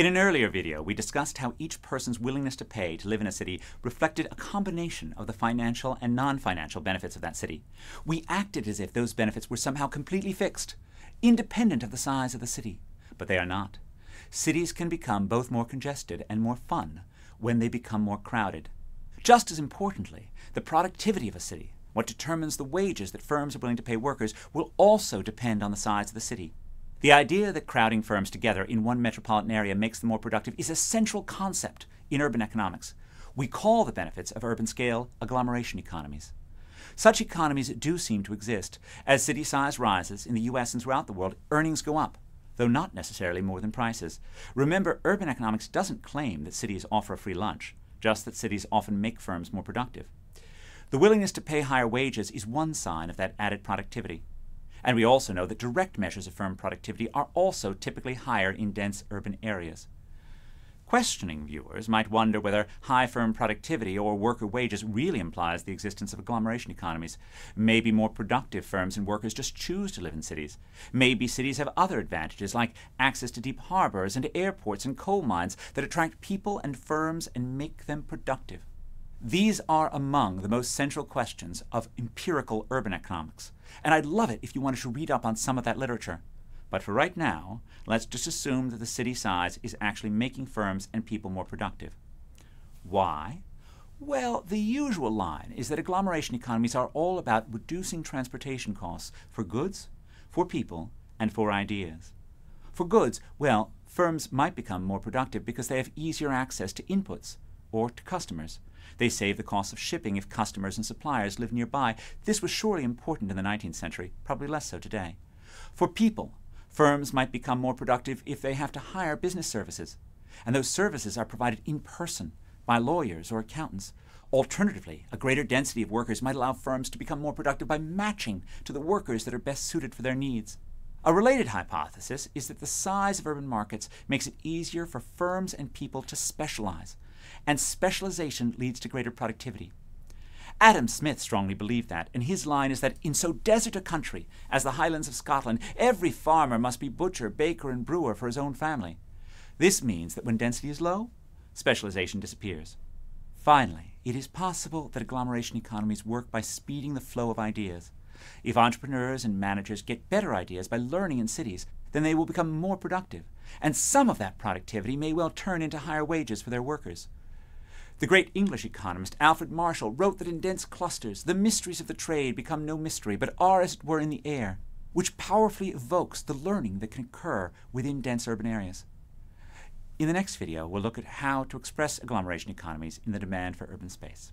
In an earlier video, we discussed how each person's willingness to pay to live in a city reflected a combination of the financial and non financial benefits of that city. We acted as if those benefits were somehow completely fixed, independent of the size of the city, but they are not. Cities can become both more congested and more fun when they become more crowded. Just as importantly, the productivity of a city, what determines the wages that firms are willing to pay workers, will also depend on the size of the city. The idea that crowding firms together in one metropolitan area makes them more productive is a central concept in urban economics. We call the benefits of urban scale agglomeration economies. Such economies do seem to exist. As city size rises in the US and throughout the world, earnings go up, though not necessarily more than prices. Remember, urban economics doesn't claim that cities offer a free lunch, just that cities often make firms more productive. The willingness to pay higher wages is one sign of that added productivity. And we also know that direct measures of firm productivity are also typically higher in dense urban areas. Questioning viewers might wonder whether high firm productivity or worker wages really implies the existence of agglomeration economies. Maybe more productive firms and workers just choose to live in cities. Maybe cities have other advantages like access to deep harbors and airports and coal mines that attract people and firms and make them productive. These are among the most central questions of empirical urban economics, and I'd love it if you wanted to read up on some of that literature. But for right now, let's just assume that the city size is actually making firms and people more productive. Why? Well, the usual line is that agglomeration economies are all about reducing transportation costs for goods, for people, and for ideas. For goods, well, firms might become more productive because they have easier access to inputs or to customers. They save the cost of shipping if customers and suppliers live nearby. This was surely important in the 19th century, probably less so today. For people, firms might become more productive if they have to hire business services, and those services are provided in person by lawyers or accountants. Alternatively, a greater density of workers might allow firms to become more productive by matching to the workers that are best suited for their needs. A related hypothesis is that the size of urban markets makes it easier for firms and people to specialize, and specialization leads to greater productivity. Adam Smith strongly believed that, and his line is that in so desert a country as the Highlands of Scotland, every farmer must be butcher, baker, and brewer for his own family. This means that when density is low, specialization disappears. Finally, it is possible that agglomeration economies work by speeding the flow of ideas. If entrepreneurs and managers get better ideas by learning in cities, then they will become more productive, and some of that productivity may well turn into higher wages for their workers. The great English economist Alfred Marshall wrote that in dense clusters the mysteries of the trade become no mystery, but are as it were in the air, which powerfully evokes the learning that can occur within dense urban areas. In the next video, we'll look at how to express agglomeration economies in the demand for urban space.